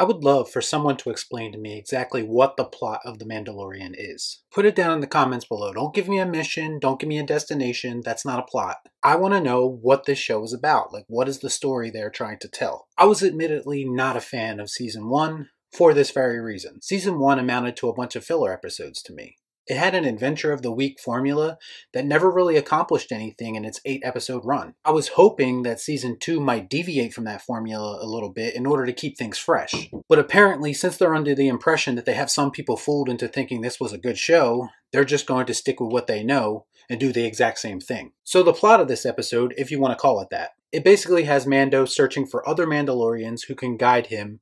I would love for someone to explain to me exactly what the plot of The Mandalorian is. Put it down in the comments below. Don't give me a mission, don't give me a destination, that's not a plot. I want to know what this show is about. Like, what is the story they're trying to tell? I was admittedly not a fan of season one for this very reason. Season one amounted to a bunch of filler episodes to me. It had an adventure of the week formula that never really accomplished anything in its eight episode run. I was hoping that season two might deviate from that formula a little bit in order to keep things fresh. But apparently, since they're under the impression that they have some people fooled into thinking this was a good show, they're just going to stick with what they know and do the exact same thing. So, the plot of this episode, if you want to call it that, it basically has Mando searching for other Mandalorians who can guide him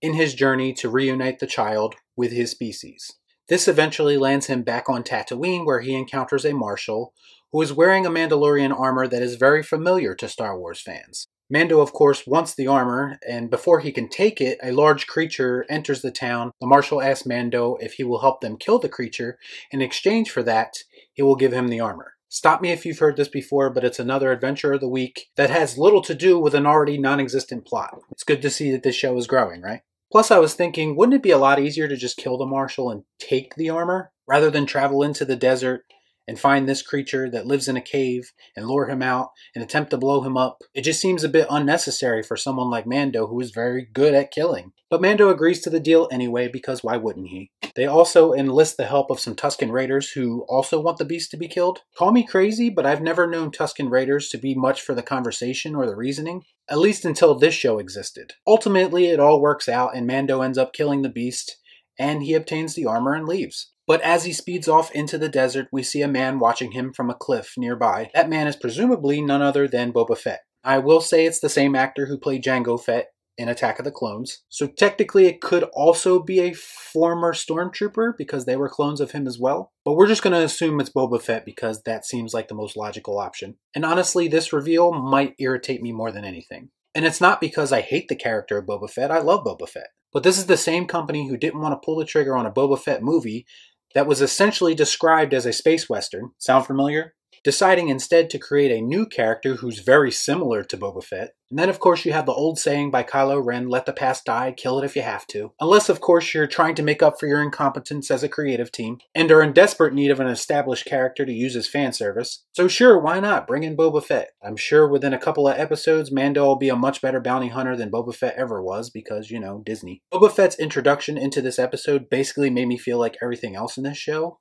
in his journey to reunite the child with his species. This eventually lands him back on Tatooine, where he encounters a marshal who is wearing a Mandalorian armor that is very familiar to Star Wars fans. Mando, of course, wants the armor, and before he can take it, a large creature enters the town. The marshal asks Mando if he will help them kill the creature. In exchange for that, he will give him the armor. Stop me if you've heard this before, but it's another adventure of the week that has little to do with an already non existent plot. It's good to see that this show is growing, right? Plus, I was thinking, wouldn't it be a lot easier to just kill the marshal and take the armor rather than travel into the desert and find this creature that lives in a cave and lure him out and attempt to blow him up. It just seems a bit unnecessary for someone like Mando who is very good at killing. But Mando agrees to the deal anyway because why wouldn't he? They also enlist the help of some Tusken Raiders who also want the beast to be killed. Call me crazy, but I've never known Tusken Raiders to be much for the conversation or the reasoning, at least until this show existed. Ultimately, it all works out and Mando ends up killing the beast and he obtains the armor and leaves. But as he speeds off into the desert, we see a man watching him from a cliff nearby. That man is presumably none other than Boba Fett. I will say it's the same actor who played Jango Fett in Attack of the Clones. So technically, it could also be a former stormtrooper because they were clones of him as well. But we're just going to assume it's Boba Fett because that seems like the most logical option. And honestly, this reveal might irritate me more than anything. And it's not because I hate the character of Boba Fett, I love Boba Fett. But this is the same company who didn't want to pull the trigger on a Boba Fett movie that was essentially described as a space western. Sound familiar? Deciding instead to create a new character who's very similar to Boba Fett and then, of course, you have the old saying by Kylo Ren let the past die, kill it if you have to. Unless, of course, you're trying to make up for your incompetence as a creative team and are in desperate need of an established character to use as fan service. So, sure, why not? Bring in Boba Fett. I'm sure within a couple of episodes, Mando will be a much better bounty hunter than Boba Fett ever was because, you know, Disney. Boba Fett's introduction into this episode basically made me feel like everything else in this show.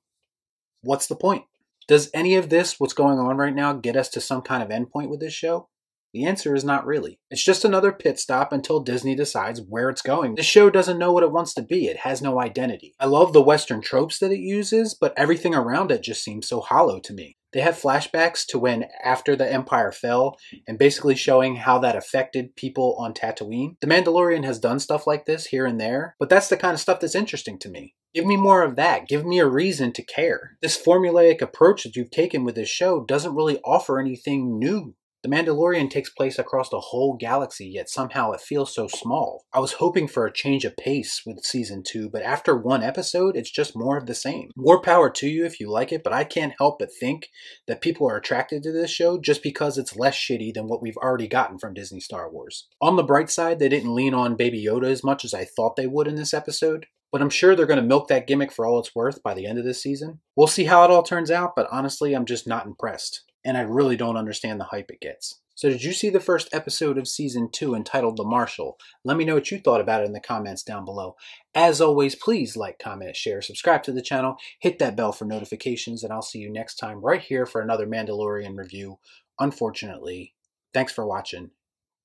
What's the point? Does any of this, what's going on right now, get us to some kind of endpoint with this show? The answer is not really. It's just another pit stop until Disney decides where it's going. The show doesn't know what it wants to be, it has no identity. I love the Western tropes that it uses, but everything around it just seems so hollow to me. They have flashbacks to when after the Empire fell and basically showing how that affected people on Tatooine. The Mandalorian has done stuff like this here and there, but that's the kind of stuff that's interesting to me. Give me more of that. Give me a reason to care. This formulaic approach that you've taken with this show doesn't really offer anything new. The Mandalorian takes place across the whole galaxy, yet somehow it feels so small. I was hoping for a change of pace with season 2, but after one episode, it's just more of the same. More power to you if you like it, but I can't help but think that people are attracted to this show just because it's less shitty than what we've already gotten from Disney Star Wars. On the bright side, they didn't lean on Baby Yoda as much as I thought they would in this episode. But I'm sure they're going to milk that gimmick for all it's worth by the end of this season. We'll see how it all turns out, but honestly, I'm just not impressed and I really don't understand the hype it gets. So did you see the first episode of season 2 entitled The Marshal? Let me know what you thought about it in the comments down below. As always, please like, comment, share, subscribe to the channel, hit that bell for notifications, and I'll see you next time right here for another Mandalorian review. Unfortunately, thanks for watching.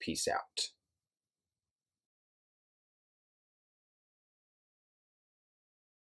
Peace out.